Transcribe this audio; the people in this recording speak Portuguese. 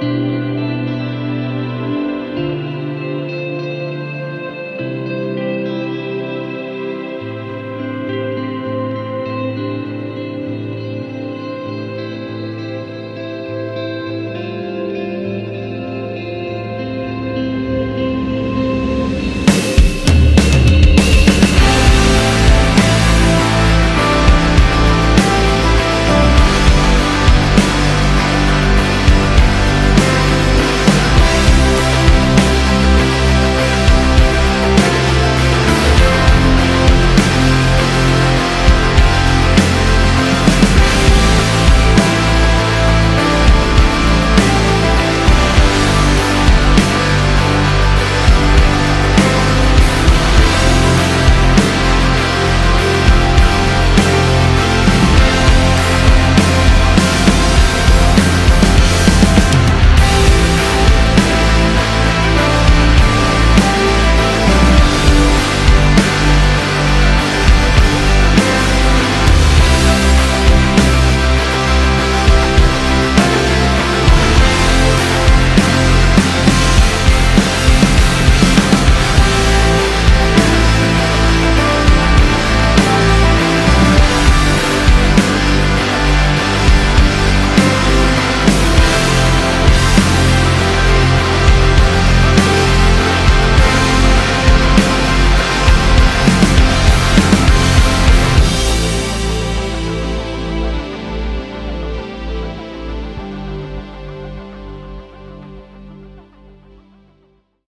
Música